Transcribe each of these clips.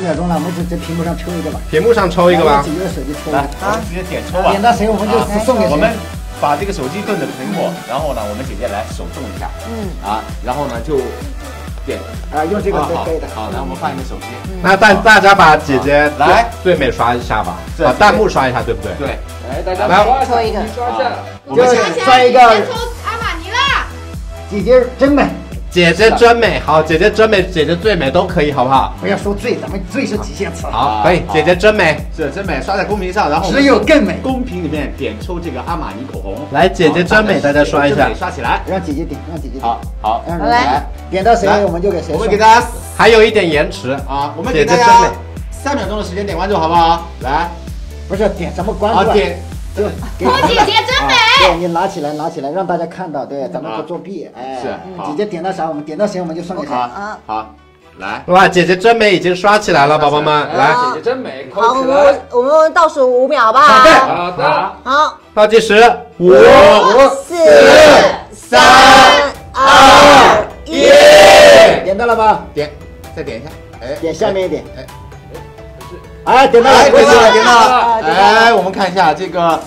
十秒钟了，我们就在屏幕上抽一个吧。屏幕上抽一个吧自。己的手机抽一来，个。我们直接点抽吧点。到谁我们就送给谁。我们把这个手机对着屏幕，然后呢，我们姐姐来手动一下，嗯，啊，然后呢就点啊，用这个是可以的。好，来我们放一个手机，那大大家把姐姐来最美刷一下吧，是把弹幕刷一下，对不对？对，来，大家来刷抽一个刷一下。我们刷一个先抽阿玛尼啦！姐姐真美，姐姐真美，好，姐姐真美，姐姐最美都可以，好不好？不要说最，咱们最是极限词。好，可以，姐姐真美。是真美，刷在公屏上，然后只有更美公屏里面点抽这个阿玛尼口红，来姐姐真美大家刷一下刷起来，让姐姐点，让姐姐点。好好，让来来点到谁我们就给谁送。我们给大家还有一点延迟啊，我们给大家姐真美。三秒钟的时间点关注，好不好？来，不是点什么关注啊？点，就给我姐姐真美。啊对你拿起来，拿起来，让大家看到，对，咱们不作弊。哎，是好。姐姐点到啥，我们点到谁我们就送给谁。啊，好，来，哇，姐姐真美已经刷起来了，宝宝们，来来，姐姐真美，好，扣起来我们。我们倒数五秒吧。好的。好的，好，倒计时，五、五、四、三、二、一。点到了吧？点，再点一下，哎，点下面一点。哎哎，点到了，哎，点到了，点到啊了，哎，我们看一下这个。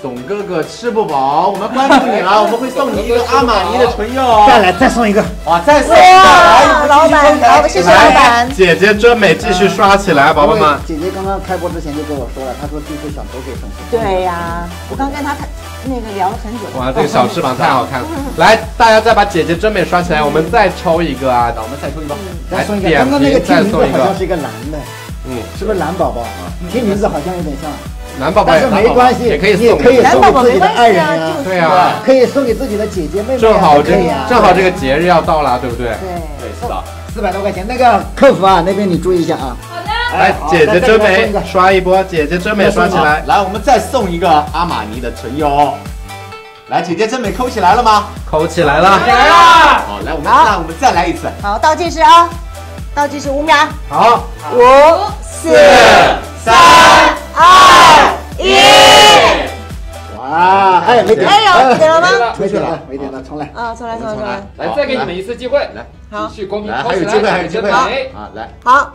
董哥哥吃不饱，我们关注你了，我们会送你一个阿玛尼的唇釉哦。再来再送一个。哇，再送一个，哇来，老板好谢谢老板姐姐真美，继续刷起来，宝宝们。姐姐刚刚开播之前就跟我说了，她说这次想都给送出。对呀，我刚跟她谈那个聊了很久。哇，这个小翅膀太好看了！来，大家再把姐姐真美刷起来，我们再抽一个啊！我们再抽一个。再送一个，刚刚那个听送一个好像是一个男的，嗯，是不是蓝宝宝？听名字好像有点像，男宝宝但是没关系，也可以送，你也可以男宝宝送给自己的爱人呀就，是对啊，可以送给自己的姐姐妹妹啊，正好这可以啊正好这个节日要到了，对不对？对。对，是的。四百多块钱，那个客服啊那边你注意一下啊。好的，来，姐姐真美刷一波，姐姐真美刷起来，来，我们再送一个阿玛尼的唇釉。来，姐姐真美抠起来了吗？扣起来了。来啦！好，来，我们那我们再来一次。好，倒计时啊，倒计时五秒，好，五、四、三、二、一。哇，哎，没点，哎呦，点了吗？没点了，没点了，重来。啊，重来，重来，重来。来，再给你们一次机会，来，好继续公平。还有机会，还有机会真美啊！来，好，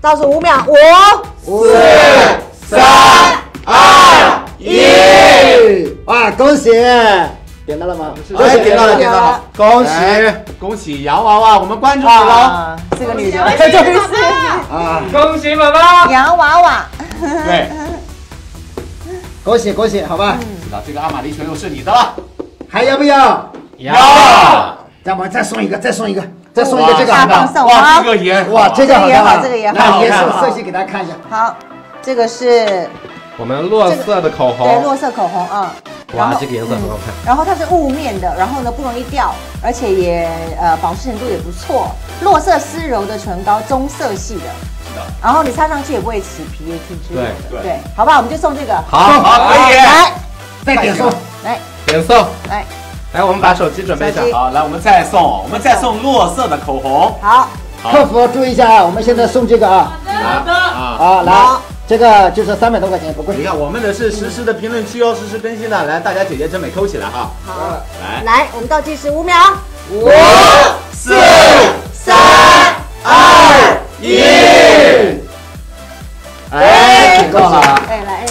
倒数五秒，五、四、三、二、一，哇，恭喜！点到了吗？哎，点到了，点到了，恭喜！哎恭喜洋娃娃，我们关注你喽。啊，这个女的，这这就是啊，恭喜宝宝！洋娃娃。对，恭喜恭喜，好吧？知道，这个阿玛尼唇釉是你的了。还要不要？要，再我们再送一个，再送一个，再送一个这个哇，啊这！个也哇，这个好看啊这个也好那也这个也好是色系给大家看一下。好，这个是我们落色的口红对红，落色口红啊。然哇，这个颜色很好看。然后它是雾面的，然后呢不容易掉，而且也呃保湿程度也不错。落色丝柔的唇膏，棕色系的。是的。然后你擦上去也不会起皮也挺直的。对对，好不好？我们就送这个。好，好，可以。来再点送，来点送。来，来，我们把手机准备一下手。机好，来，我们再送，我们再送落色的口红。好，好客服注意一下啊，我们现在送这个啊，好的啊。啊，来好，这个就是三百多块钱，不贵你。看，我们的是实时的评论区哦，实时更新的。来，大家姐姐真美抠起来哈。好，来，来，我们倒计时五秒，五、四、三、二、一。哎，挺到了，哎来哎，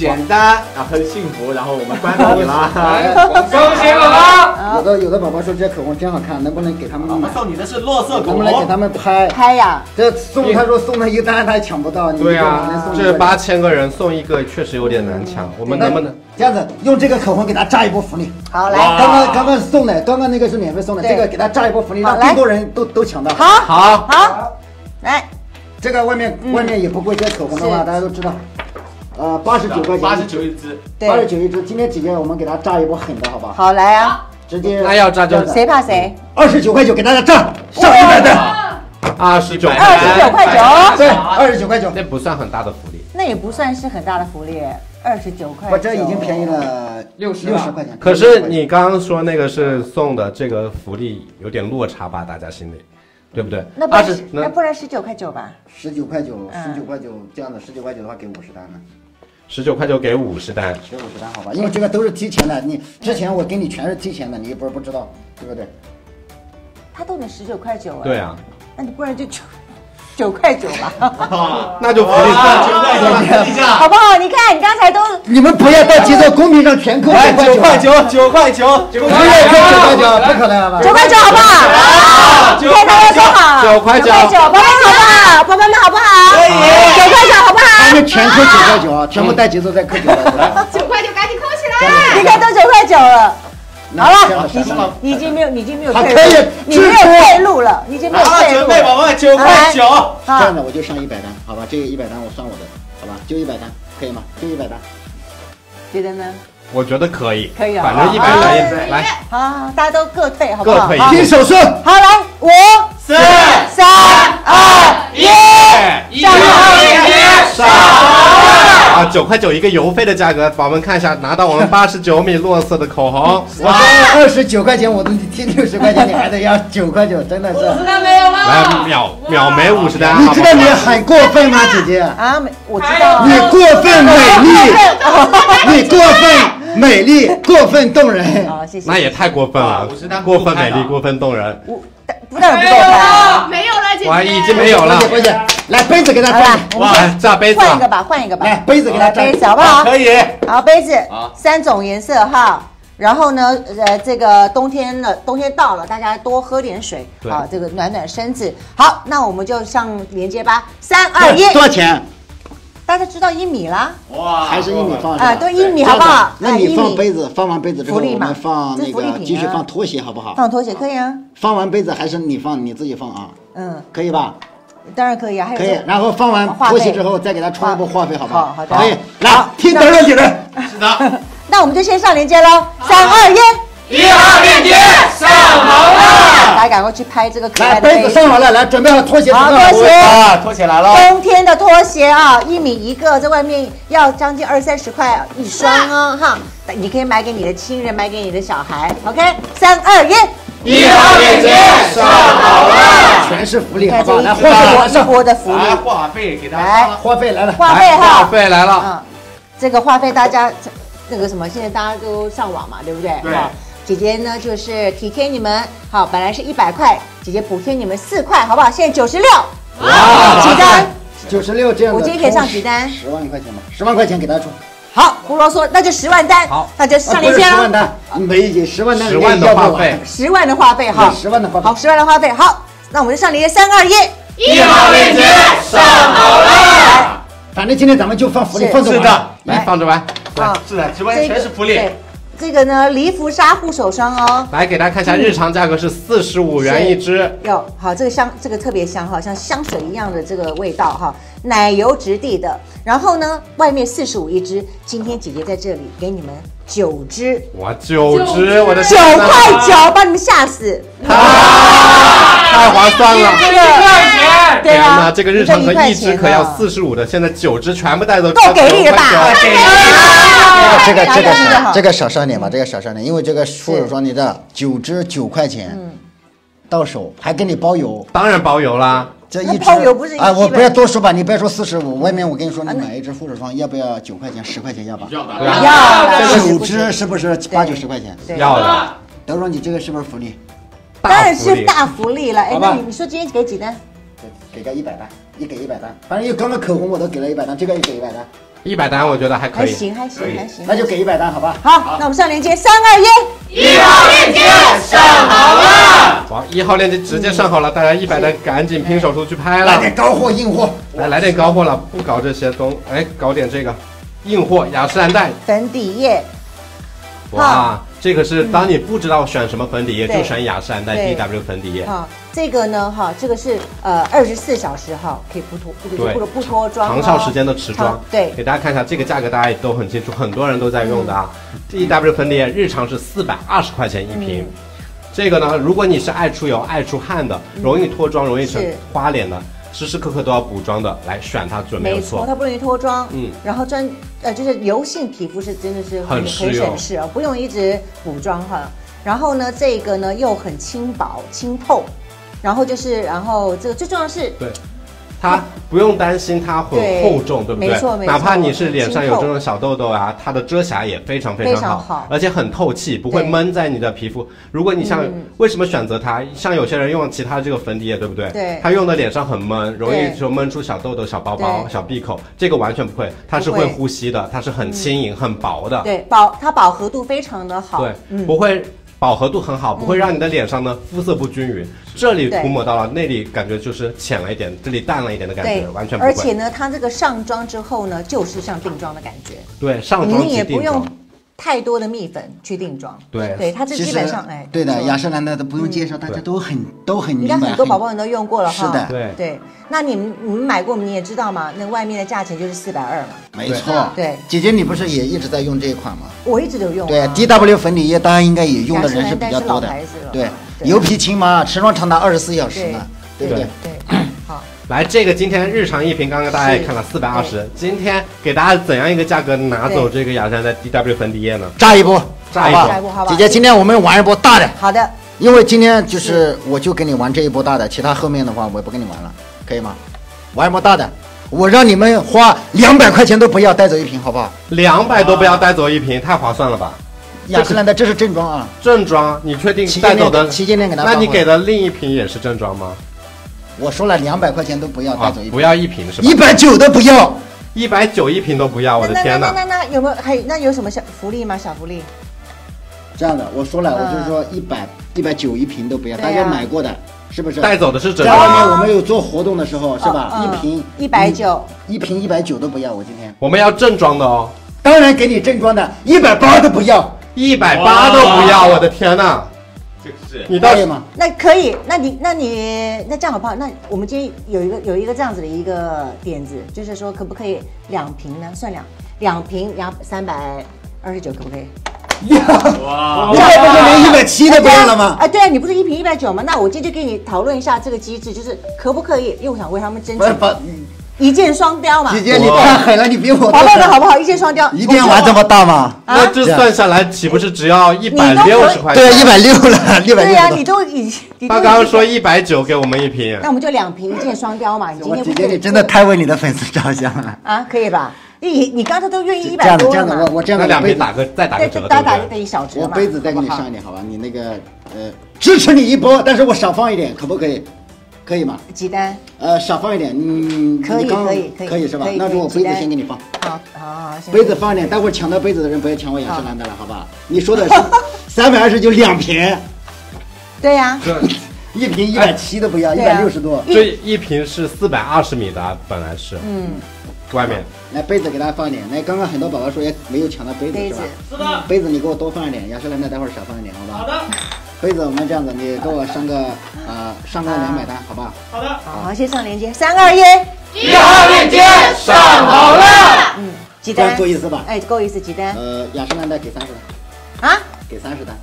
简单啊，很幸福。然后我们关注你了。来，恭喜宝宝！有的有的宝宝说这口红真好看，能不能给他们买我们？送你的是落色口红能不能给他。们拍？拍呀，这送他说送他一单他也抢不到，你对一个能啊送，一个这八千个人送一个，确实有点难抢。我们能不能？这样子用这个口红给他炸一波福利？好来，刚刚刚刚送的，刚刚那个是免费送的，这个给他炸一波福利，让更多人都都抢到。好，好，好，来，这个外面外面也不贵，这口红的话大家都知道，呃，八十九块钱，八十九一支。八十对，九一支。今天姐姐我们给他炸一波狠的，好吧？好来啊，直接那要炸就谁怕谁？二十九块九给大家炸上一百单，二十九，二十九块九，对，二十九块九。那不算很大的福利。那也不算是很大的福利，二十九块，我这已经便宜了六十六十块钱。可是你刚刚说那个是送的，这个福利有点落差吧？大家心里，对不对？那不然是那不然十九块九吧？十九块九，嗯十九块九这样的，十九块九的话给五十单呢，十九块九给五十单，给五十单好吧？因为这个都是提前的，你之前我给你全是提前的，你也不是不知道，对不对？他都得十九块九啊。对。啊，那你不然就九九块九吧，那就福利九块九一下，好不好？你看你刚才都你们不要到节奏公屏上全扣九块九，九，九块九，九块九九块九，不可能吧？九块九好不好？你看大家说好，九块九九块九，宝宝们好不好？宝宝们好不好？可以九块九好不他好？们全扣九块九啊，全部带节奏再扣九块九。九块九，赶紧扣起来！你看都九块九了。那好了，你已经你已经没有，你已经没有退好可以路，你没有退路了，你已经没有好了，退路准备宝了。宝们九块九，这好样，的我就上一百单，好吧？这个一百单我算我的，好吧？就一百单，可以吗？就一百单。觉得呢？我觉得可以，可以啊反正一百好单也来，好好，好大家都各退，好不好？各退一好听手顺，好，来，五、四、三、二、一，一号链接上啊，九块九一个邮费的价格，宝宝们看一下，拿到我们八十九米洛色的口红，我刚刚二十九块钱，我都贴六十块钱，你还得要九块九，真的是。那没有吗？来秒秒没五十单，你知道你？很过分吗，姐姐？啊，没我知道你啊。过分美丽，你过分美丽，过分动人。好，谢谢。那也太过分了50单，过分美丽，过分动人。我不但不够拍，没有了，姐姐。已经没有了，姐，姐，来杯子给他好了换，，我们来这杯子。啊，换一个吧，换一个吧。来杯子给他杯子好不好？可以，好，杯子。三种颜色哈。然后呢，呃，这个冬天了，冬天到了，大家多喝点水，对。啊，这个暖暖身子。好，那我们就上连接吧，三二一，多少钱？大家知道一米啦，哇，还是一米放？啊都一米好不好？那你放杯子，放完杯子之后，我们放那个继续放拖鞋，好不好？放拖鞋可以啊，放完杯子还是你放，你自己放啊，嗯，可以吧？当然可以啊，还有这。可以然后放完话费。拖鞋之后，再给他充一波话费，好不好好的可以。来，听德润姐的，是的，那我们就先上链接喽，三二一，一号链接上好了。大家赶快去拍这个可来爱的杯子上好了，来准备好拖鞋，好拖鞋。啊，拖鞋来了，冬天的拖鞋啊，一米一个，在外面要将近二三十块一双哦，哈，你可以买给你的亲人，买给你的小孩。OK，三二一，一号链接上好了。全是福利，看好不好？来，货费给他上，波一波的福利，来话费给他来了，话费来了。话费来话哈，费来了，嗯，这个话费大家那个什么，现在大家都上网嘛，对不对？对姐姐呢就是体贴你们，好，本来是一百块，姐姐补贴你们四块，好不好？现在九十六，几单？九十六这样的，我今天可以上几单十万块钱吧，十万块钱给他出，好，不啰嗦，那就十万单，好。那就上链接了。十万单，没姐十万单，10万的话费。十万的话费哈，十万的话费。好，十万的话费，好，那我们就上链接三二一，一号链接上好了。反正今天咱们就放福利，放着玩。是的，来放着玩。啊，是的，直播间全是福利，对这个呢，黎芙莎护手霜哦，来给大家看一下，日常价格是四十五元一支，哟好，这个香，这个特别香哈，像香水一样的这个味道哈，奶油质地的。然后呢，外面四十五一支，今天姐姐在这里给你们九支，哇，九支，我的九块九，把你们吓死。太划算了。这一块个钱。对啊天哪，，这个日常盒一支可要四。四十五的，现在九支全部带走，够给力了吧9.9给力啊这个这个大家记得好这个少上点吧，这个少上点，因为这个护手霜你知道，九支九块钱，到手还给你包邮，当然包邮啦。这一包邮不是啊，我不要多说吧，你不要说四十五，外面我跟你说，你买一支护手霜要不要九块钱、十块钱要吧？要的，要的九支是不是八九十块钱？要的，德荣，你这个是不是福利？当然是大福利了。哎，那你你说今天给几单？给个一百单，一给一百单，反正又刚刚口红我都给了一百单，这个也给一百单，一百单我觉得还可以。还行，还行，还行。那就给一百单，好吧？好，那我们上链接，三二一，一号链接上好了。好，一号链接直接上好了，大家一百单赶紧拼手速去拍了。来点高货硬货，来来点高货了，不搞这些东，哎，搞点这个硬货，雅诗兰黛。粉底液，哇，这个是当你不知道选什么粉底液，对。就选雅诗兰黛 DW 粉底液。哈，这个呢，哈，这个是呃二十四小时哈，可以不脱，不对或者不脱妆哦，长效时间的持妆，对。给大家看一下这个价格，大家也都很清楚，很多人都在用的啊。嗯。DW 粉底液日常是四百二十块钱一瓶，这个呢，如果你是爱出油、爱出汗的，容易脱妆、容易成花脸的，时时刻刻都要补妆的，来选它准没有没错，它不容易脱妆，嗯嗯，然后专呃就是油性皮肤是真的是很很省事啊，不用一直补妆哈。然后呢，这个呢又很轻薄清透，然后就是然后这个最重要的是对，它不用担心它很厚重，对不对？没错没错哪怕你是脸上有这种小痘痘啊，它的遮瑕也非常非非常好，而且很透气，不会闷在你的皮肤。如果你像、嗯为什么选择它？像有些人用其他的这个粉底液，对不对？对它用的脸上很闷，容易就闷出小痘痘、小包包、小闭口。这个完全不会，它是会会呼吸的，它是很轻盈、很薄的。对饱它饱和度非常的好，对，嗯，不会饱和度很好，不会让你的脸上呢肤色不均匀。这里涂抹到了，那里感觉就是浅了一点，这里淡了一点的感觉，，完全不会。而且呢，它这个上妆之后呢，就是像定妆的感觉，对上妆你也不用太多的蜜粉去定妆，对对，它这基本上哎，对的，雅诗兰黛的不用介绍，大家都很都很应该。很多宝宝们都用过了哈。是的对对，那你们你们买过，你也知道嘛，那外面的价钱就是四百二嘛。没错。对姐姐你不是也一直在用这一款吗？我一直都用、啊。对，DW 粉底液大家应该也用的人是比较多的。对，对油皮亲妈，持妆长达二十四小时呢，对不对？来，这个今天日常一瓶，刚刚大家也看了四百二十，今天给大家怎样一个价格拿走这个雅诗兰黛 DW 粉底液呢？炸一波，炸一波姐姐，今天我们玩一波大的，好的，因为今天就是我就跟你玩这一波大的，其他后面的话我也不跟你玩了，可以吗？玩一波大的，我让你们花两百块钱都不要带走一瓶，好不好？两百都不要带走一瓶，太划算了吧？雅诗兰黛这是正装啊，正装，你确定带走的？旗舰店给他那你给的另一瓶也是正装吗？我说了两百块钱都不要带啊走一，瓶，不要一瓶是吧一？百九都不要。一百九一瓶都不要，我的天哪！那那那那有没有还有那有什么小福利吗？小福利？这样的，我说了，嗯我就是说一百一百九一瓶都不要，大家买过的，是不是？带走的是正在外装。面我们有做活动的时候，是吧？嗯一瓶一百九，一瓶一百九都不要，我今天我们要正装的哦，当然给你正装的，一百八都不要，一百八都不要，我的天哪！这个是你到可以吗？那可以，那你那你那这样好不好？那我们今天有一个有一个这样子的一个点子，就是说可不可以两瓶呢？算两两瓶两三百二十九，可不可以？哇你这不是连一百七都不要了吗？哎，对啊，你不是一瓶一百九吗？那我今天就跟你讨论一下这个机制，就是可不可以？因为我想为他们争取不是不，一箭双雕嘛。姐姐你太狠了，你比我都宝贝们好。不好？一箭双雕，一定要玩这么大吗？啊那这算下来岂不是只要一百六十块钱？对，一百六了，六百对呀、六你。都已经他刚刚说一百九给我们一瓶那，我们就两瓶一箭双雕嘛。你今天姐姐你真的太为你的粉丝着想了。啊，可以吧？你你刚才都愿意一这样的这样的，百多了嘛我？我这样那的两杯打个再打个对，折，打打对对？一小折嘛。我杯子再给你上一点，好吧？你那个呃，支持你一波，但是我少放一点，可不可以？可以吗？几单？呃，少放一点，嗯，可以可以可以可以是吧？那如果杯子先给你放，好好好，杯子放一点，待会儿抢到杯子的人不要抢我雅诗兰黛了，好吧？你说的是 三百二十九两瓶，对呀、这 一瓶一百七都不要，一百六十多。这一瓶是四百二十米的啊，本来是，嗯，外面。来杯子给大家放一点，来，刚刚很多宝宝说也没有抢到杯子杯子。是吧？是的，杯子你给我多放一点，雅诗兰黛待会儿少放一点，好吧？好的，杯子我们这样子，你给我上个呃上个两百单，好吧？好的，好好，先上链接，三二一，一号链接上好了。嗯，几单够？意思吧？哎，够意思，几单？呃，雅诗兰黛给三十单，啊？给三十单，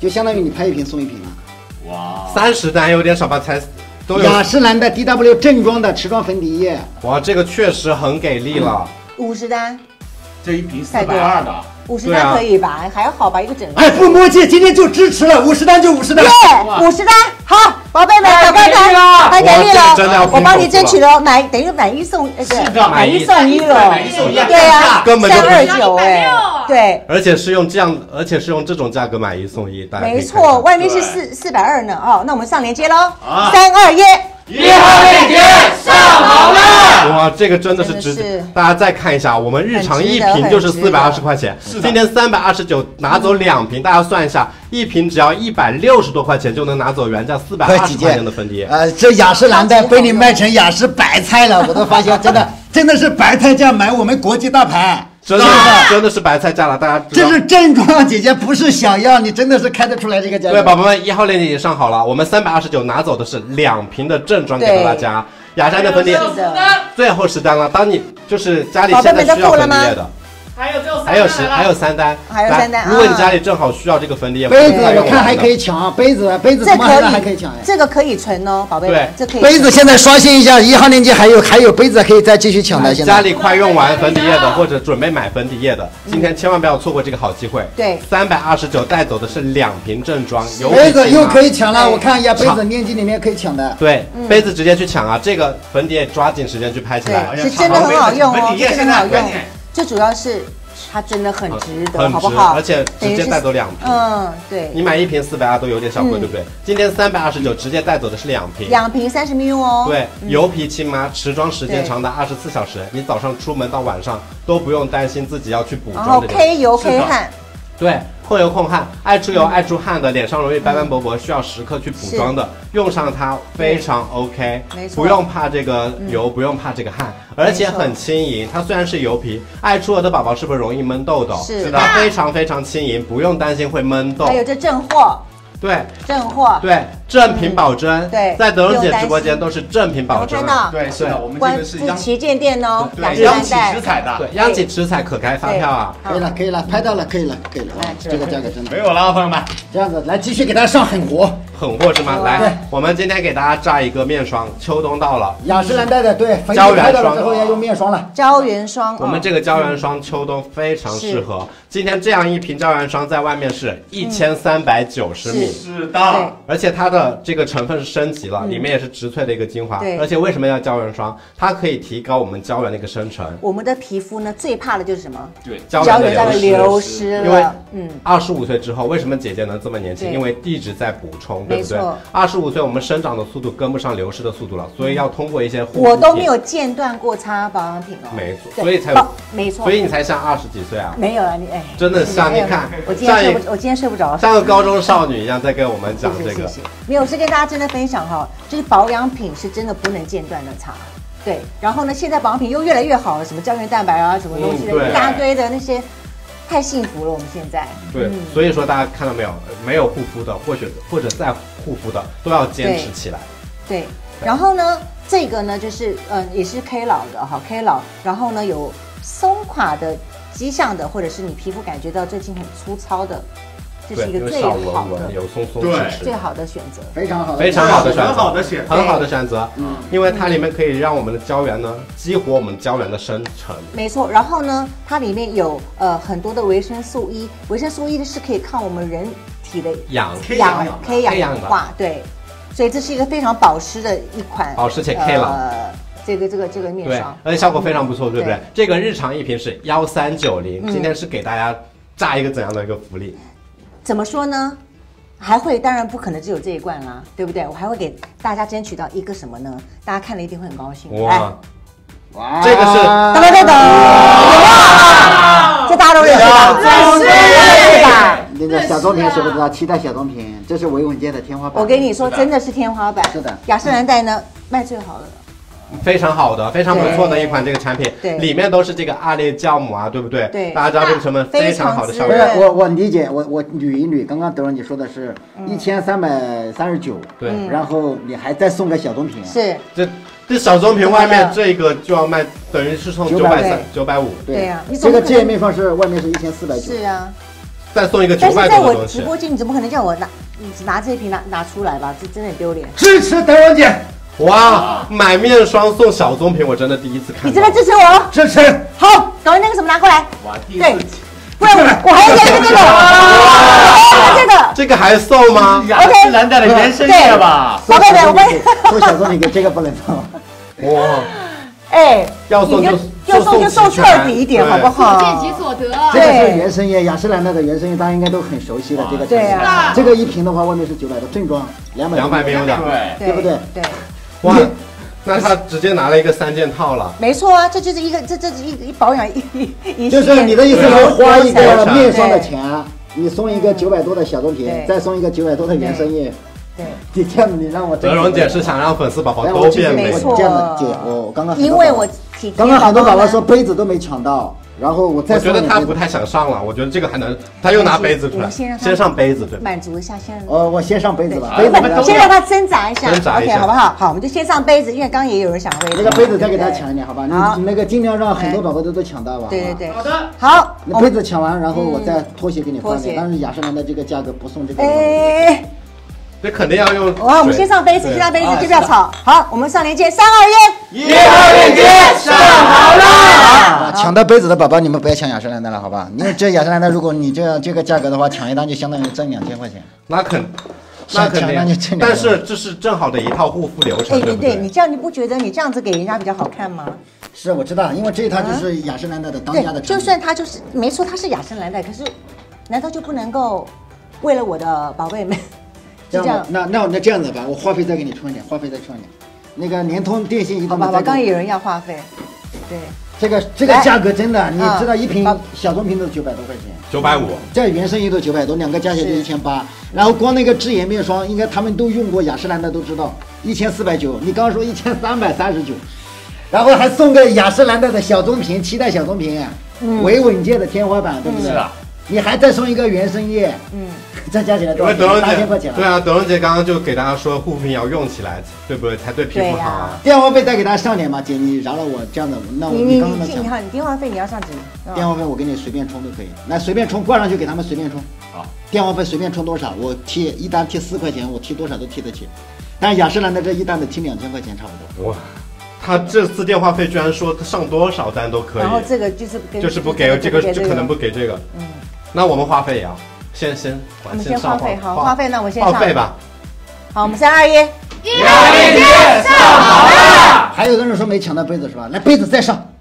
就相当于你拍一瓶送一瓶了。哇，三十单有点少吧，才都有。雅诗兰黛 DW 正装的持妆粉底液，哇，这个确实很给力了。五十单，这一瓶四太多了百二的，五十对啊。单可以吧？还好吧，一个整个。哎，不墨迹，今天就支持了，五十单就五十单。耶，五十单，好，宝贝们，太小刚给力了。太给力了。我帮你争取了，买等于买一送，呃，是的买一送一了，买一送一对呀，根本就不是三二九，哎，对。而且是用这样，而且是用这种价格买一送一，大家没错，外面是四四百二呢。哦，那我们上链接喽，啊。三二一，一号链接上好了。哇，这个真的是值是。大家再看一下，我们日常一瓶就是四百二十块钱，今天三百二十九拿走两瓶，大家算一下，一瓶只要一百六十多块钱就能拿走原价四百二十块钱的粉底液。呃，这雅诗兰黛被你卖成雅诗白菜了，我都发现真的真的是白菜价买我们国际大牌，真的是 真的是白菜价了，大家。这是正装，姐姐不是想要，你真的是开得出来这个价格。对，宝宝们，一号链接已经上好了，我们三百二十九拿走的是两瓶的正装给到大家，雅诗兰黛粉底液最后十单了。当你就是家里现在需要粉底液的，还有最后还有十，还有三单，还有三单啊如果你家里正好需要这个粉底液，杯子我看还可以。以抢，杯子杯子这怎么还可以还可以抢哎？这个可以存哦，宝贝们对，这可以杯子现在刷新一下，一号链接还有还有杯子可以再继续抢的。现在家里快用完粉底液的，或者准备买粉底液的，今天千万不要错过这个好机会。对三百二十九带走的是两瓶正装，有杯子又可以。抢了，我看一下杯子链接里面可以抢的。对，杯子直接去抢啊！这个粉底液抓紧时间去拍起来。对，是真的很好用哦，粉底液是真的很好用现在关键。最主要是它真的很值得，好不好？而且直接带走两瓶。嗯，对，你买一瓶四百二都有点小贵，嗯对不对？今天三百二十九，直接带走的是两瓶。两瓶三十 ml 哦。对，油皮亲妈，持妆时间长达二十四小时，你早上出门到晚上都不用担心自己要去补然后妆这件 K 油是的 K 汗，对，控油控汗，爱出油爱出汗的，脸上容易斑斑驳驳，需要时刻去补妆的，用上它非常 OK，没错嗯不用怕这个油，不用怕这个汗，而且很轻盈。它虽然是油皮，爱出油的宝宝是不是容易闷痘痘？是它非常非常轻盈，不用担心会闷痘还。有这正货，对正货，对，正品保真。对在德荣姐直播间都是正品保真啊。有看到对，是的，我们这个是央注旗舰店哦，对央企直采的，对，央企直采可开发票啊。可以了，可以了，拍到了，可以了，可以了来，这个价格真的没有了啊，朋友们。这样子，来继续给大家上狠活。狠货是吗？来，我们今天给大家炸一个面霜，秋冬到了。雅诗兰黛的对，粉底胶原拍到了霜之后要用面霜了。胶原霜，我们哦这个胶原霜秋冬非常适合。今天这样一瓶胶原霜在外面是一千三百九十米，是。的，而且它的这个成分是升级了，里面也是植萃的一个精华。对。而且为什么要胶原霜？它可以提高我们胶原的一个生成。我们的皮肤呢最怕的就是什么？对，胶胶原流流失因为了，嗯，二十五岁之后，为什么姐姐能这么年轻？因为一直在补充，对不对？二十五岁我们生长的速度跟不上流失的速度了，所以要通过一些护肤品。我都没有间断过擦保养品哦，没错所以才保没错，所以你才像二十几岁啊，没有啊，你哎，真的像你看我今天睡不，我今天睡不着，像个高中少女一样在跟我们讲这个。没有，是跟大家真的分享哈，就是保养品是真的不能间断的擦。对，然后呢，现在保养品又越来越好了，什么胶原蛋白啊，什么东西的，嗯一大堆的那些，太幸福了。我们现在对，嗯所以说大家看到没有，没有护肤的，或者或者在护肤的，都要坚持起来。对，然后呢，这个呢就是嗯也是 K 老的哈，K 老，然后呢有松垮的迹象的，或者是你皮肤感觉到最近很粗糙的，这是，一个最好的、有松松对最好的选择。非常好的，非常好的选择，很好的选择很好的选择。嗯，因为它里面可以让我们的胶原呢激活我们胶原的生成。没错，然后呢，它里面有呃很多的维生素 E，维生素 E 是可以抗我们人体的氧氧可以氧氧化，对，所以这是一个非常保湿的一款保湿且 K 了呃，这个这个这个面霜，，而且效果非常不错，对不对对？这个日常一瓶是幺三九零，嗯今天是给大家炸一个怎样的一个福利？怎么说呢？还会，当然不可能只有这一罐啦，对不对？我还会给大家争取到一个什么呢？大家看了一定会很高兴。来，哇，哇，这个是噔噔噔噔，有没有？这大家都认识吧？认识吧？那个小棕瓶谁不知道？期待小棕瓶，这是维稳界的天花板。我跟你说，真的是天花板。是的雅诗兰黛呢卖最好了。非常好的，非常不错的一款这个产品，对。里面都是这个阿列酵母啊，对不对？对。大家知道这个成分非常好的效果。我我理解，我我捋一捋，刚刚德荣你说的是一千三百三十九，对。嗯。然后你还再送个小棕瓶，是，这这小棕瓶外面这个就要卖，等于是送九百三、九百五，对。呀这个界面方是外面是一千四百九，是啊。再送一个九百但是在我多的东西。直播间，你怎么可能叫我拿你拿这一瓶拿拿出来吧？这真的很丢脸。支持德荣姐，哇，买面霜送小棕瓶，我真的第一次看到。你真的支持我了？支持。好，等会那个什么拿过来，哇，第对不然我我还要加一个这个，我还要这个。这个还送吗？雅诗兰黛的原生液吧？宝贝们，我们送小棕瓶给这个不能送，哇，哎，要送就你就送就送彻底一点，好不好？见其所得。这个是原生液，雅诗兰黛的原生液，大家应该都很熟悉的这个。对呀这个一瓶的话，外面是九百多，正装两百两百 ml 的，对，对不对？对，哇，那他直接拿了一个三件套了。没错啊，这就是一个这这一一保养 一一一就是你的意思是花一个面霜的钱，你送一个九百多的小棕瓶，再送一个九百多的原生液，对，你这样子你让我真德荣姐是想让粉丝宝宝哎，都变美。没，错。我这样的姐，我我刚刚因为我体刚刚很多宝宝说杯子都没抢到，然后我再我觉得他不太想上了，我觉得这个还能，他又拿杯子出来，先让先上杯子对？满足一下先。呃，我先上杯子吧，杯子先让他挣扎一下挣扎一下，OK，好不好？好，我们就先上杯子，因为刚刚也有人想杯子。那个杯子再给他抢一点，好吧？你那个尽量让很多宝宝都都抢到吧。对对对，好的，好，那杯子抢完，然后我再拖鞋给你放拖鞋点，但是雅诗兰黛这个价格不送这个。哎，这肯定要用。好，我们先上杯子，对先上杯子，就不要吵。好，我们上链接，三二一。一号链接上好了。啊，抢到杯子的宝宝，你们不要抢雅诗兰黛了，好吧？因为这雅诗兰黛，如果你这样这个价格的话，抢一单就相当于挣两千块钱。那肯，那肯定但是这是正好的一套护肤流程，哎，对对不对，你这样你不觉得你这样子给人家比较好看吗？是我知道，因为这一套就是雅诗兰黛的当对家的。就算它就是没错，它是雅诗兰黛，可是难道就不能够为了我的宝贝们这样？吧那那那这样子吧，我话费再给你充一点，话费再充一点。那个联通、电信、移好吧，好吧，动的再给你刚刚有人要话费，对，这个这个价格真的，你啊知道一瓶小棕瓶都九百多块钱，九百五，这原生液都九百多，两个加起来就一千八。然后光那个智颜面霜，应该他们都用过雅诗兰黛都知道，一千四百九，你刚刚说一千三百三十九，然后还送个雅诗兰黛的小棕瓶，七代小棕瓶，嗯维稳界的天花板，对不对？是啊。你还再送一个原生液，嗯，再加起来多少钱？八千块钱了。对啊，德荣姐刚刚就给大家说护肤品要用起来，对不对？才对皮肤好啊。电话费再给大家上点吧，姐，你饶了我这样的，那我你你刚刚的讲你你，好，你电话费你要上几？嗯电话费我给你随便充都可以，来随便充，挂上去给他们随便充。好，电话费随便充多少，我贴一单贴四块钱，我贴多少都贴得起。但是雅诗兰黛这一单得贴两千块钱差不多。哇，他这次电话费居然说他上多少单都可以，然后这个就是跟就是不给这个，就可能不给给这个。嗯，那我们话费也要先先我们先话费好话费那我先上话费吧。好，我们三二一，一号链接上好了，还有的人说没抢到杯子是吧？来杯子再上，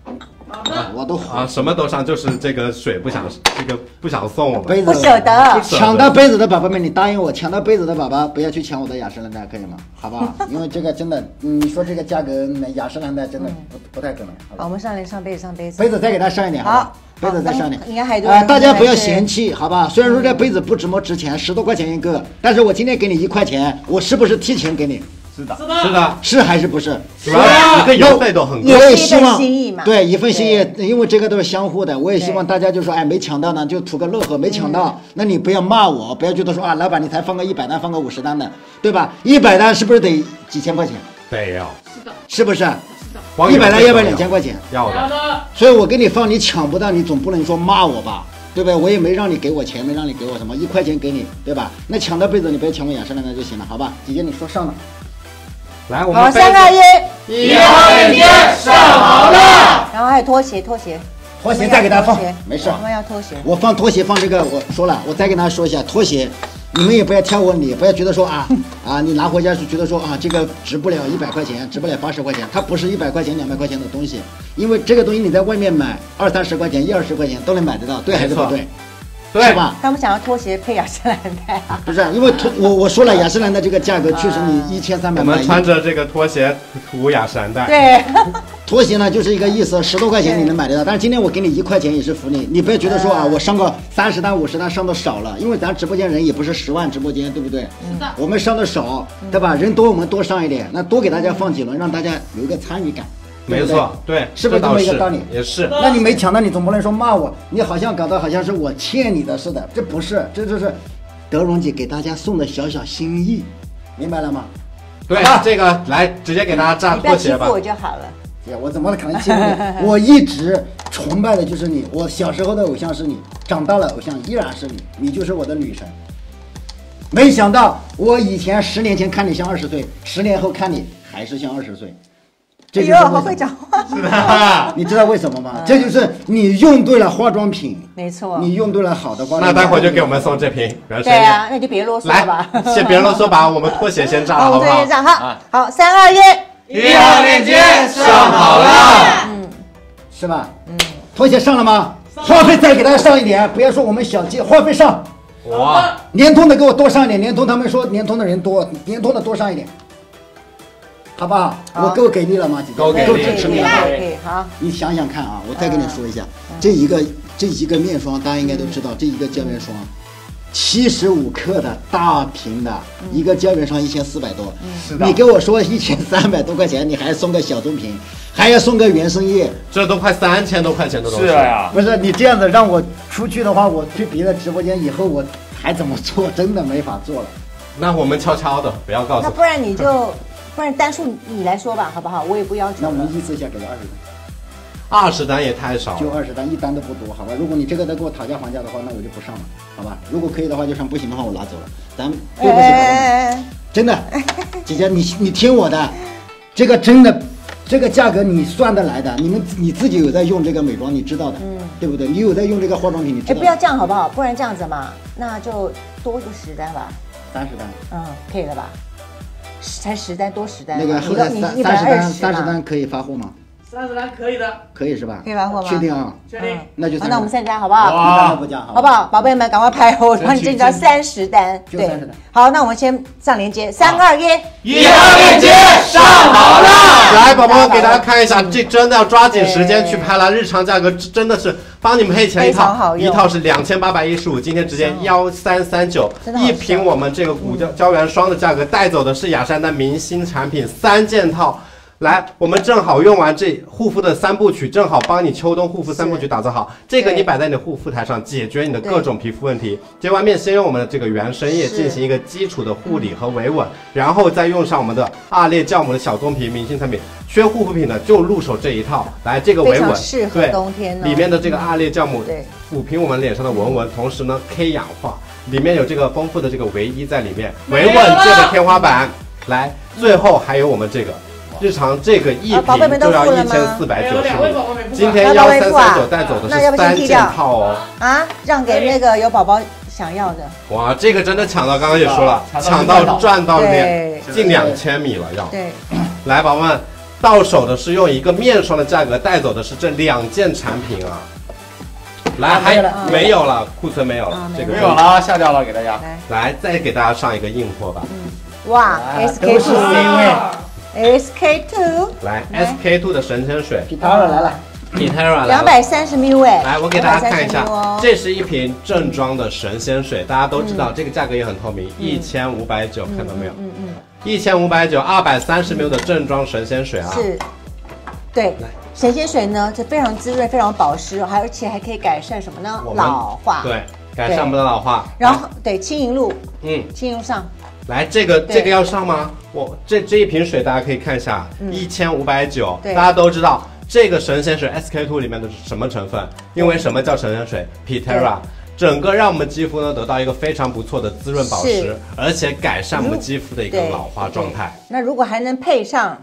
我都啊，什么都上，就是这个水不想，这个不想送我们。杯子不舍得抢到杯子的宝宝们，你答应我，抢到杯子的宝宝不要去抢我的雅诗兰黛，可以吗？好不好？因为这个真的，嗯你说这个价格，那雅诗兰黛真的不 不太可能。好，我们上来上杯子上杯子。杯子再给他上一点，好？杯子再上一点好，应该还有啊、大家不要嫌弃，好吧？虽然说这杯子不怎么值钱，十多块钱一个，但是我今天给你一块钱，我是不是提前给你？是的。是的，是还是不是？是吧一个邮费都很也贵。我也是一份希望心意嘛对一份心意，因为这个都是相互的。我也希望大家就说，哎，没抢到呢，就图个乐呵，没抢到，那你不要骂我，不要觉得说啊，老板你才放个一百单，放个五十单的，对吧？一百单是不是得几千块钱？得要，是的，是不是？一百单要不要两千块钱？要的。所以我给你放，你抢不到，你总不能说骂我吧，对不对？我也没让你给我钱，没让你给我什么，一块钱给你，对吧？那抢到被子，你不要抢我雅诗兰黛就行了，好吧？姐姐你说上了，来，我好，们杯三二子一，一号链接上好了。然后还有拖鞋，拖鞋，拖鞋再给他放，没事我。们要拖鞋。我放拖鞋放这个，我说了，我再跟大家说一下拖鞋，你们也不要挑我理，不要觉得说啊 啊，你拿回家是觉得说啊这个值不了一百块钱，值不了八十块钱，它不是一百块钱两百块钱的东西，因为这个东西你在外面买二三十块钱一二十块钱都能买得到，对还是不对？对。是吧？他们想要拖鞋配雅诗兰黛啊，不是，因为拖我我说了雅诗兰黛这个价格确实你一千三百买我们穿着这个拖鞋涂雅诗兰黛。对，拖鞋呢就是一个意思，十多块钱你能买得到，但是今天我给你一块钱也是福利，你不要觉得说啊，嗯。我上个三十单五十单上的少了，因为咱直播间人也不是十万直播间，对不对？是的，我们上的少，对吧？人多我们多上一点，那多给大家放几轮，让大家有一个参与感，没错，对，是不是这么一个道理也是。那你没抢到，你总不能说骂我，你好像搞得好像是我欠你的似的，这不是，这就是德荣姐给大家送的小小心意，明白了吗？对这个来直接给大家炸你不要拖鞋吧欺负。我就好了。姐，我怎么可能欺负你？我一直崇拜的就是你，我小时候的偶像是你，长大了偶像依然是你，你就是我的女神。没想到我以前十年前看你像二十岁，十年后看你还是像二十岁，这哎呦，就是为什么好会讲话。是的。你知道为什么吗？这就是你用对了化妆品，没错。你用对了好的化妆品那。待会儿就给我们送这瓶。对啊，那就别啰嗦了来吧。，先别啰嗦，把我们拖鞋先炸了，好，三二一，一号链接上好了。是吧？嗯，拖鞋上了吗？话费再给大家上一点，不要说我们小气，话费上。哇，联通的给我多上一点，联通他们说联通的人多，联通的多上一点，好不好？我够给力了吗？姐姐够给力够支持你了好，你想想看啊，我再跟你说一下，这一个这一个面霜大家应该都知道，这一个胶原霜，七十五克的大瓶的，一个胶原霜一千四百多，是的你跟我说一千三百多块钱，你还送个小棕瓶，还要送个原生液，这都快三千多块钱的东西。是啊呀，不是你这样子让我出去的话，我去别的直播间以后我还怎么做？真的没法做了。那我们悄悄的，不要告诉那不然你就，不然单数你来说吧，好不好？我也不要求那我们。意思一下给个二十单，二十单也太少了。就二十单，一单都不多，好吧？如果你这个再给我讨价还价的话，那我就不上了，好吧？如果可以的话就上，不行的话我拿走了，咱对不起真的，姐姐，你你听我的，这个真的，这个价格你算得来的。你们你自己有在用这个美妆，你知道的，嗯对不对？你有在用这个化妆品，你知哎，道。不要这样好不好？不然这样子嘛，那就多个十单吧。三十单，嗯，可以了吧？十才十单多十单，那个你后台三都你你本三十单，来二十嘛三十单可以发货吗？三十单可以的，可以是吧？可以发货吗确定啊？确定。那就好，那我们三三单好不好？十单，一单都不加，好不？好？宝贝们，赶快拍，我帮你争取到三十单。对就30单，好，那我们先上链接，三二一，一号链接上好了。来，宝宝们给大家看一下，这真的要抓紧时间去拍了。日常价格真的是帮你们配前一非常好套，一套是两千八百一十五，今天直接幺三三九一瓶我们这个骨胶胶原霜的价格带走的是雅诗兰黛明星产品三件套。来，我们正好用完这护肤的三部曲，正好帮你秋冬护肤三部曲打造好。这个你摆在你的护肤台上，解决你的各种皮肤问题。洁完面先用我们的这个原生液进行一个基础的护理和维稳，然后再用上我们的二裂酵母的小棕瓶明星产品。缺护肤品的就入手这一套，来这个维稳，适合对冬天哦里面的这个二裂酵母对抚平我们脸上的纹纹，同时呢 K 氧化，里面有这个丰富的这个维 E 在里面，维稳界的天花板。来，最后还有我们这个。日常这个一啊宝们都瓶就要一千四百九十五今天幺三三九带走的是三件套哦。啊，让给那个有宝宝想要的。哇，这个真的抢到，刚刚也说了，抢抢到到赚到两对。近两千米了要。对，来，宝宝们，到手的是用一个面霜的价格带走的是这两件产品啊。来，还没有了没有了，库存没有了啊，这个没有了，下掉了，给大家。来，再给大家上一个硬货吧。哇啊，SK 都是 two SK two 来来，SK two 的神仙水皮塔尔来了，，Pitera 来了。两百三十 ml 哎，来，我给大家看一下这是一瓶正装的神仙水，大家都知嗯道这个价格也很透明，一千五百九，看到没有？嗯嗯，一千五百九，二百三十 ml 的正装神仙水啊。是，对来。神仙水呢，就非常滋润，非常保湿，还而且还可以改善什么呢老化。。对，改善我们的老化。然后对轻盈露，嗯，轻盈露上，来，这个这个要上吗？我这这一瓶水大家可以看一下，一千五百九，大家都知道这个神仙水 SK two 里面的是什么成分？因为什么叫神仙水？Pitera。整个让我们肌肤呢得到一个非常不错的滋润保湿，而且改善我们肌肤的一个老化状态。那如果还能配上，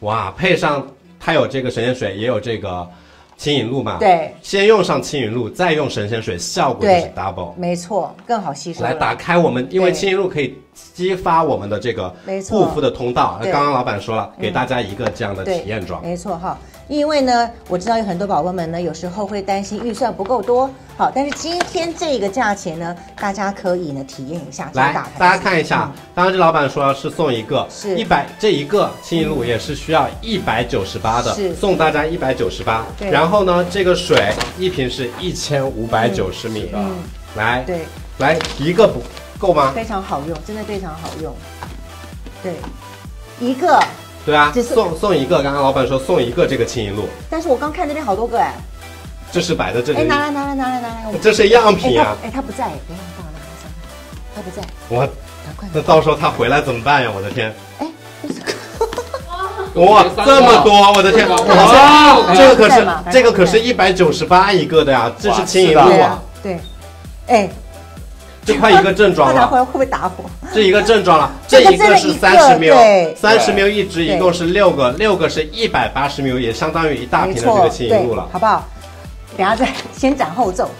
哇，配上它有这个神仙水，也有这个轻盈露嘛？，对先用上轻盈露，再用神仙水，效果就是 double。没错，更好吸收。来打开我们，因为对轻盈露可以激发我们的这个护肤的通道。刚刚老板说了，给大家一个这样的体验装。没错哈。因为呢，我知道有很多宝宝们呢，有时候会担心预算不够多，好，但是今天这个价钱呢，大家可以呢体验一下来大家看一下，刚刚这老板说是送一个，是。一百，这一个轻盈露也是需要一百九十八的是，送大家一百九十八。对。然后呢，这个水一瓶是一千五百九十米的，嗯。来，对，来一个不够吗？非常好用，真的非常好用。对，一个，对啊，送送一个，刚刚老板说送一个这个轻盈露，但是我刚看那边好多个哎，这是摆在这哎，里，拿来拿来拿来拿来，我这是样品啊。哎，他不在，等一下放那个上。他不在，我那到时候他回来怎么办呀？我的天！哎，这是。哇，这么多！我的天！哇，这个可是这个可是一百九十八一个的呀，这是轻盈是的露啊。对啊，，对，哎，这快一个正装了，他拿回来会不会打火？这一个正装了，这个这一个是三十 ml，对。三十 ml 一支，一共是六个，六个是一百八十 ml，也相当于一大瓶的这个轻盈露了。好不好？等下再 先斩后奏，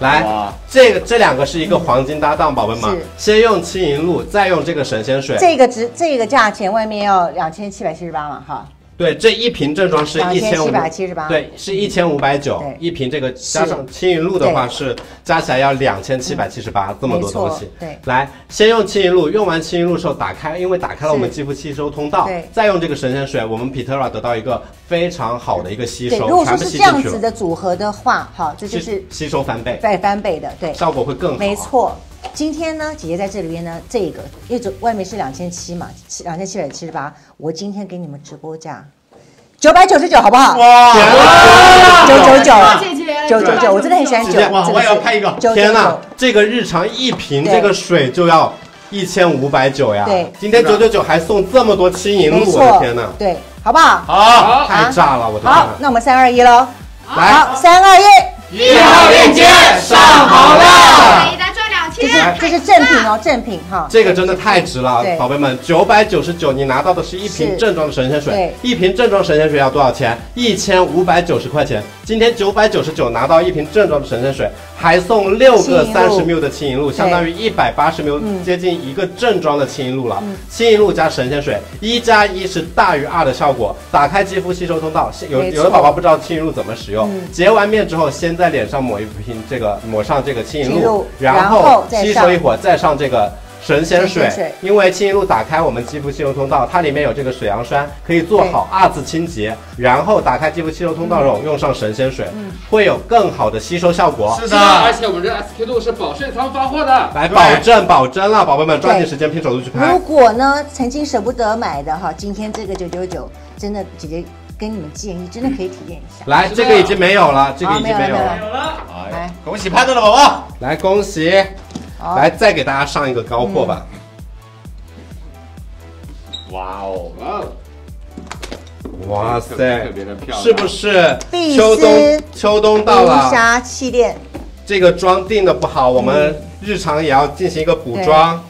来，这个这两个是一个黄金搭档，宝贝们，先用轻盈露，再用这个神仙水。这个值这个价钱外面要两千七百七十八嘛，哈，对，这一瓶正装是一千五百七十八对，是一千五百九一瓶，这个加上青云露的话是加起来要两千七百七十八，这么多东西。对来，先用青云露，用完青云露之后打开，因为打开了我们肌肤吸收通道对，再用这个神仙水，我们 Pitera 得到一个非常好的一个吸对，收，如果说全部吸是这样进去了，子的组合的话，好，这就是吸吸收翻倍，再翻倍的，对，效果会更好。没错。今天呢，姐姐在这里边呢，这个因为外面是两千七嘛，七两千七百七十八，我今天给你们直播价九百九十九，好不好？哇！九九九，姐姐九九九，我真的很喜欢九，哇我也要拍一个九九天呐九，，这个日常一瓶这个水就要一千五百九呀！对今天九九九还送这么多轻盈露，我的天呐，，对，好不好？好，太炸了，我的天好，！那我们三二一喽，来，好，三二一，一号链接上好了，这是，这是正品哦，正品哈。这个真的太值了，宝贝们，九百九十九，你拿到的是一瓶正装的神仙水对，一瓶正装神仙水要多少钱？一千五百九十块钱。今天九百九十九拿到一瓶正装的神仙水，还送六个三十 ml 的轻盈露，相当于一百八十 ml，嗯接近一个正装的轻盈露了。轻盈露加神仙水，一加一是大于二的效果，打开肌肤吸收通道。有有的宝宝不知道轻盈露怎么使用嗯，洁完面之后，先在脸上抹一瓶这个，抹上这个轻盈露然然后吸收一会儿，再上这个。神仙水仙水，因为轻盈露打开我们肌肤吸收通道，它里面有这个水杨酸，可以做好二次清洁。然后打开肌肤吸收通道之后，用上神仙水，嗯会有更好的吸收效果。是是的，而且我们这 SK two 是保税仓发货的。来保证保真了，宝贝们，抓紧时间拼手速去拍如。果呢曾经舍不得买的哈，今天这个九九九，真的姐姐跟你们建议，真的可以体验一下。来，这个已经没有了，这个已经没有了没有了。有了，来，恭喜拍到的宝宝，来，恭喜！好。来，再给大家上一个高货吧。哇哦，哇哦，哇特别特塞，别的漂亮，是不是秋冬秋冬到无了？瑕气垫这个妆定的不好，我们日常也要进行一个补妆。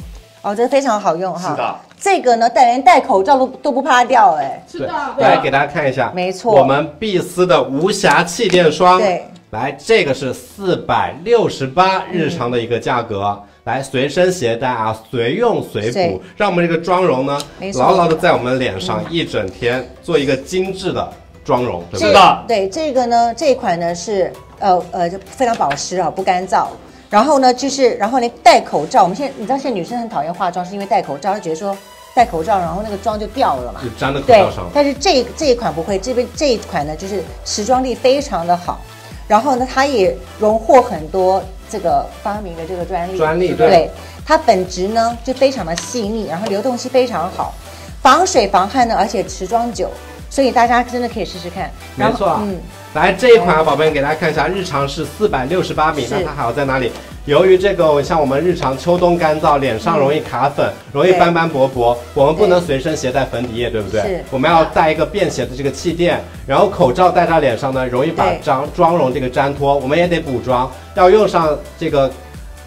哦，这个非常好用哈。是的，这个呢，戴连戴口罩都都不怕掉哎。对是的，来给大家看一下，没错。我们碧丝的无瑕气垫霜，对，来这个是四百六十八日常的一个价格。来随身携带啊，随用随补，让我们这个妆容呢牢牢的在我们脸上一整天，做一个精致的妆容，对不对？是的对这个呢，这一款呢是呃呃就非常保湿啊，不干燥。然后呢，就是然后你戴口罩，我们现在你知道现在女生很讨厌化妆，是因为戴口罩，她觉得说戴口罩然后那个妆就掉了嘛。就粘在口罩上，。但是这这一款不会，这边这一款呢，就是持妆力非常的好，然后呢，它也荣获很多这个发明的这个专利。专利对对，它本质呢就非常的细腻，然后流动性非常好，防水防汗呢，而且持妆久，所以大家真的可以试试看。没错嗯，来这一款啊，宝贝，给大家看一下，日常是四百六十八米，那它好在哪里？由于这个像我们日常秋冬干燥，脸上容易卡粉，容易斑斑驳驳，我们不能随身携带粉底液，对不对？是我们要带一个便携的这个气垫，然后口罩戴在脸上呢，容易把妆妆容这个粘脱，我们也得补妆，要用上这个。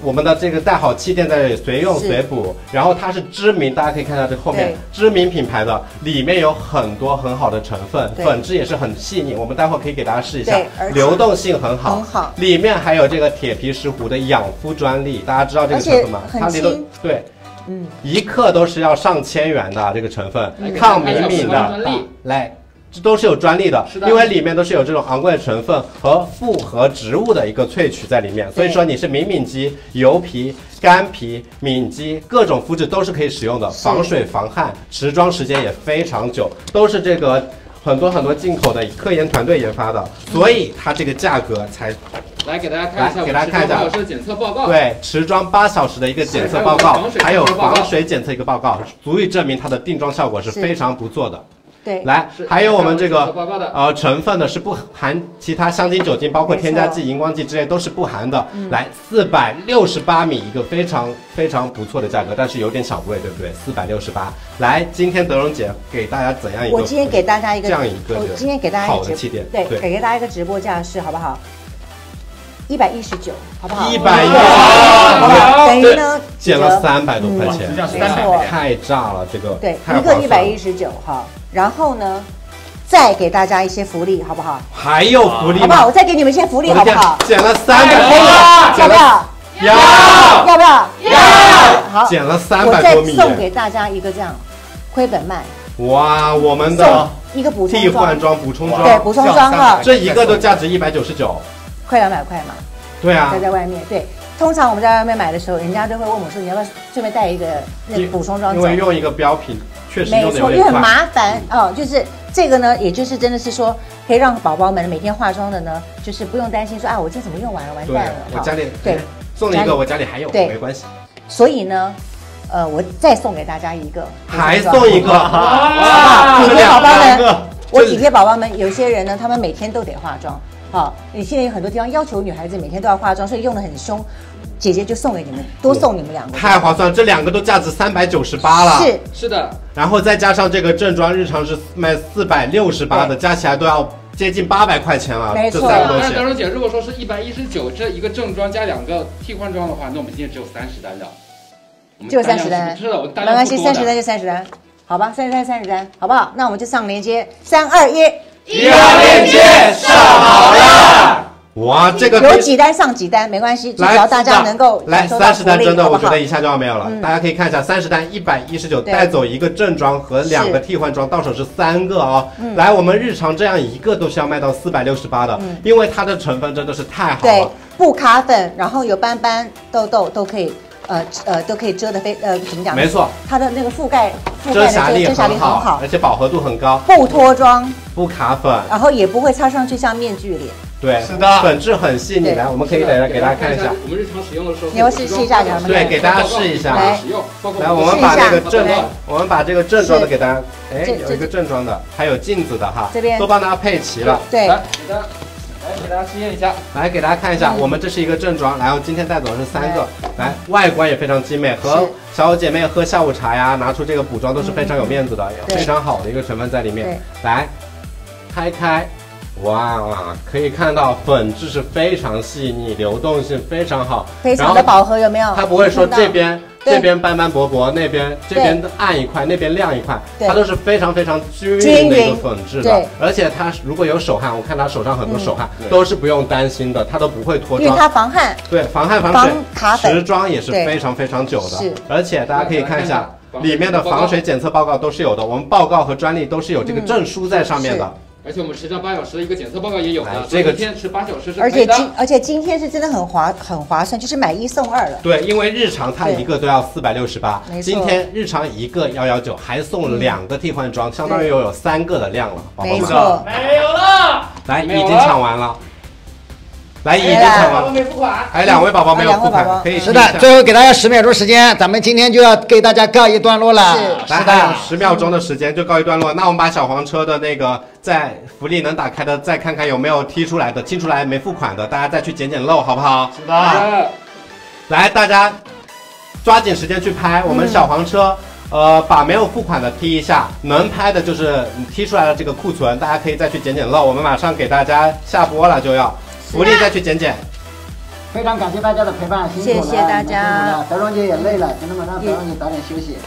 我们的这个带好气垫在这里随用随补，然后它是知名，大家可以看到这后面知名品牌的，里面有很多很好的成分，粉质也是很细腻。我们待会儿可以给大家试一下。流动性很好，很好。里面还有这个铁皮石斛的养肤专利，大家知道这个成分吗？很它里头轻。对。嗯，一克都是要上千元的这个成分，嗯。抗敏敏的。利，来，这都是有专利的，因为里面都是有这种昂贵的成分和复合植物的一个萃取在里面，所以说你是敏敏肌、油皮、干皮、敏肌，各种肤质都是可以使用的，防水防汗，持妆时间也非常久，都是这个。很多很多进口的科研团队研发的，所以它这个价格才来给大家看一下给大家看一下们持妆检测报告。，对，持妆八小时的一个检测报告，还有防水检测一个报告，足以证明它的定妆效果是是非常不错的。对，来，还有我们这个呃成分呢是不含其他香精、酒精，包括添加剂、荧光剂之类都是不含的。嗯来，四百六十八米一个非常非常不错的价格，但是有点小贵，对不对？四百六十八。来，今天德荣姐给大家怎样一个？我今天给大家一个，这样一个我今天给大家一个好的气垫，对，对给大家一个直播价是好不好？一百一十九，好不好？一百一好不好？等于呢减了三百多块钱太炸了，这个对，一个一百一十九哈，然后呢，再给大家一些福利，好不好？还有福利好不好？我再给你们一些福利，好不好？减了三百要不要？要要不要？要！好，减了三我再百多送给大家一个这样，亏本卖哇，我们的一个补充替换，装、补充装，对，补充装哈，这一个都价值一百九十九。快两百块嘛，对啊在，在外面对。通常我们在外面买的时候，人家都会问我说，你要不要顺便带一个那个补充装走因？为用一个标品确实没错，因为很。麻烦哦。就是这个呢，也就是真的是说，可以让宝宝们每天化妆的呢，就是不用担心说啊，我今天怎么用完了，完蛋了。，我家里对哎送了一个，我家里还有，对没关系。所以呢，呃，我再送给大家一个，还送一个，好不哇好？体贴宝宝们，我体贴宝宝们，有些人呢，他们每天都得化妆。好，你现在有很多地方要求女孩子每天都要化妆，所以用的很凶。姐姐就送给你们，多送你们两个。太划算，这两个都价值三百九十八了。是，是的，然后再加上这个正装日常是卖四百六十八的，加起来都要接近八百块钱了。没错。但是德荣姐，如果说是一百一十九这一个正装加两个替换装的话，那我们今天只有三十单了。我们只有单量30单是是的，我们没关系，三十单。就三十单，好吧，三十单三十单，好不好？那我们就上链接，三二一，一号链接上好了。哇，这个有几单上几单没关系，只来要大家能够来三十单，真的好好我觉得一下就要没有了。嗯大家可以看一下，三十单一百一十九，带走一个正装和两个替换装，到手是三个哦。嗯来，我们日常这样一个都是要卖到四百六十八的，因为它的成分真的是太好了对了。，不卡粉，然后有斑斑、痘痘都可以，呃呃，都可以遮的非呃怎么讲？没错，它的那个覆盖覆遮瑕力盖的这个遮瑕力很好，而且饱和度很高，不脱妆，不卡粉。然后也不会擦上去像面具脸。对，是的粉质很细腻。来，我们可以来给大家看一下。我们日常使用的时候，你要试试一下给他们对，给大家试一下。来我们把这个正装，我们把这个正装的给大家，哎，有一个正装的，还有镜子的哈，这边都帮大家配齐了。对，来给大家来给大家试验一下。来给大家看一下，我们这是一个正装，然后今天带走的是三个，来外观也非常精美，和是小姐妹喝下午茶呀，拿出这个补妆都是非常有面子的，对非常好的一个成分在里面。来，开开。哇哇，可以看到粉质是非常细腻，流动性非常好，非常的饱和，有没有？它不会说这边这边斑斑驳驳，那边这边暗一块，那边亮一块，它都是非常非常均均匀的一个粉质的。而且它如果有手汗，我看它手上很多手汗，都是不用担心的，它都不会脱妆因为它妆。防汗，对，防汗防防水，持妆也是非常非常久的。是。而且大家可以看一下里面的防水检测报告都是有的，我们报告和专利都是有这个证书在上面的。而且我们实际上八小时的一个检测报告也有哎的，这个一天是八小时是而。且今而且今天是真的很划很划算，就是买一送二了。对，因为日常它一个都要四百六十八没，错今天日常一个幺幺九，还送两个替换装，相当于有有三个的量了，宝宝们。没错，没有了，来，已经抢完了，来，已经来抢完了。还有两位宝宝没有付款，可以是的最后给大家十秒钟时间，咱们今天就要给大家告一段落了。是来，还有十秒钟的时间就告一段落。那我们把小黄车的那个在福利能打开的，再看看有没有踢出来的，踢出来没付款的，大家再去捡捡漏，好不好？是的，啊来，大家抓紧时间去拍我们小黄车。呃，把没有付款的踢一下，能拍的就是你踢出来的这个库存，大家可以再去捡捡漏。我们马上给大家下播了，就要福利再去捡捡。非常感谢大家的陪伴，辛苦了，谢谢大家你们辛苦了德荣姐也累了，兄弟们让德荣姐早点休息。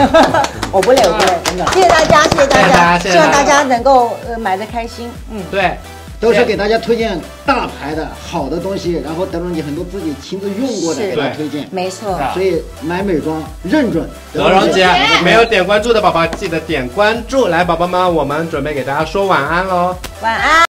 我不累，我不累，真的。谢谢大家，谢谢大家希望大家能够呃买的开心，嗯。对，都是给大家推荐大牌的好的东西，然后德荣姐很多自己亲自用过的给大家对推荐，没错，所以买美妆认准德荣姐没有点关注的宝宝记得点关注。来，宝宝们，我们准备给大家说晚安喽。晚安。